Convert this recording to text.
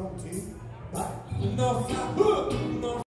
semplice ma no No,